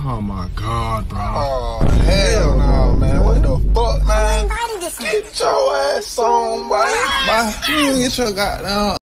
Oh my god, bro. Oh hell no, man. What the fuck, man? Get your ass on, boy. You get your goddamn